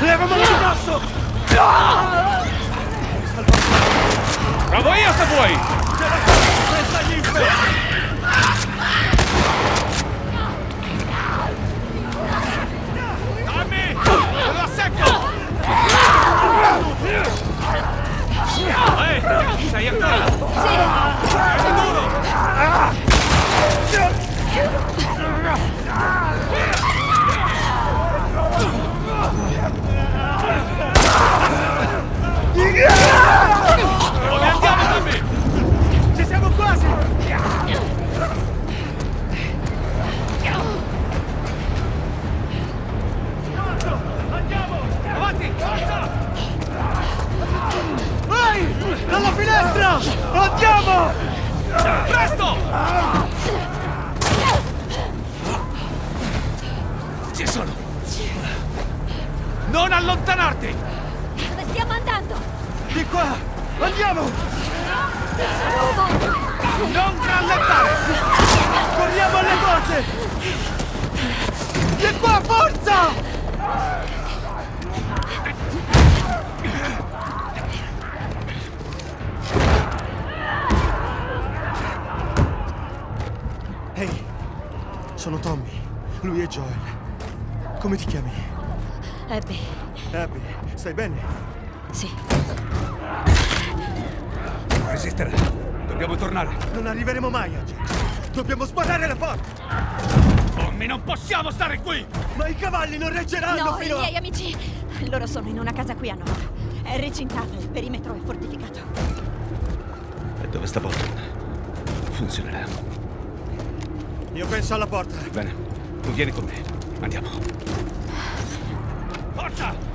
Leva a mão no braço! Ah! Pra voi essa, boi! Andiamo! Presto! Ci sono! Non allontanarti! Dove stiamo andando? Di qua! Andiamo! Non rallentare! Corriamo Ehi, sono Tommy. Lui è Joel. Come ti chiami? Abby, Abby, stai bene? sì. Non resistere! Dobbiamo tornare! Non arriveremo mai a Jack. Dobbiamo sparare la porta! Tommy, non possiamo stare qui! Ma i cavalli non reggeranno No, i fino a... miei amici. Loro sono in una casa qui a nord. È recintata, il perimetro è fortificato. E dove sta Bolton? Funzionerà. Io penso alla porta. Bene, tu vieni con me. Andiamo. Forza!